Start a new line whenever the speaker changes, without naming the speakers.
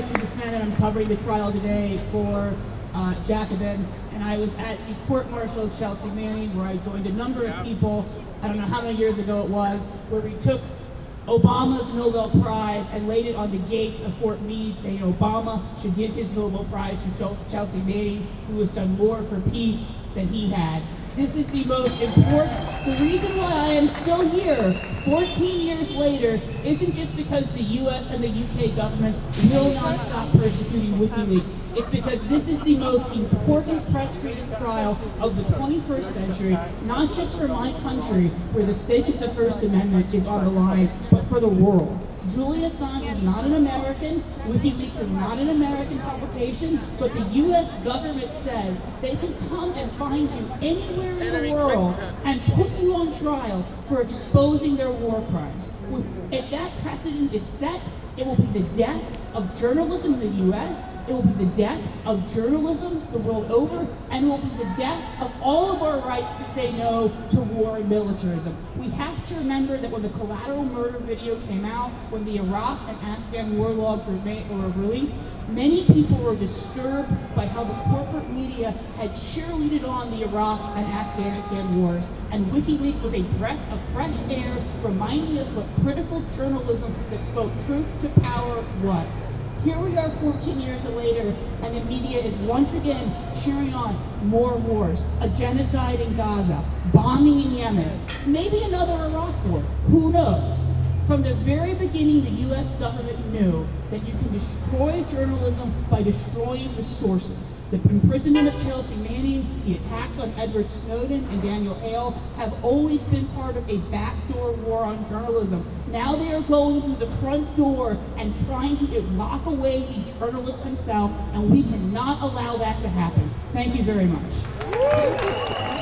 Dissent, and I'm covering the trial today for uh, Jacobin. And I was at the court martial of Chelsea Manning, where I joined a number of people. I don't know how many years ago it was, where we took Obama's Nobel Prize and laid it on the gates of Fort Meade, saying Obama should give his Nobel Prize to Chelsea Manning, who has done more for peace than he had. This is the most important. The reason why I am still here 14 years later isn't just because the US and the UK governments will not stop persecuting WikiLeaks. It's because this is the most important press freedom trial of the 21st century, not just for my country, where the stake of the First Amendment is on the line, but for the world. Julian Assange is not an American. WikiLeaks is not an American publication, but the U.S. government says they can come and find you anywhere in the world and put you on trial for exposing their war crimes. If that precedent is set, it will be the death of journalism in the U.S., it will be the death of journalism the world over, and it will be the death of all of our rights to say no to war and militarism. We have to remember that when the collateral murder video came out, when the Iraq and Afghan war logs were, made, were released, many people were disturbed by how the corporate media had cheerleaded on the Iraq and Afghanistan wars, and WikiLeaks was a breath of fresh air reminding us what critical journalism that spoke truth to power was. Here we are 14 years later, and the media is once again cheering on more wars, a genocide in Gaza, bombing in Yemen, maybe another Iraq war, who knows? From the very beginning, the U.S. government knew that you can destroy journalism by destroying the sources. The imprisonment of Chelsea Manning, the attacks on Edward Snowden and Daniel Hale have always been part of a backdoor war on journalism. Now they are going through the front door and trying to lock away the journalist himself, and we cannot allow that to happen. Thank you very much.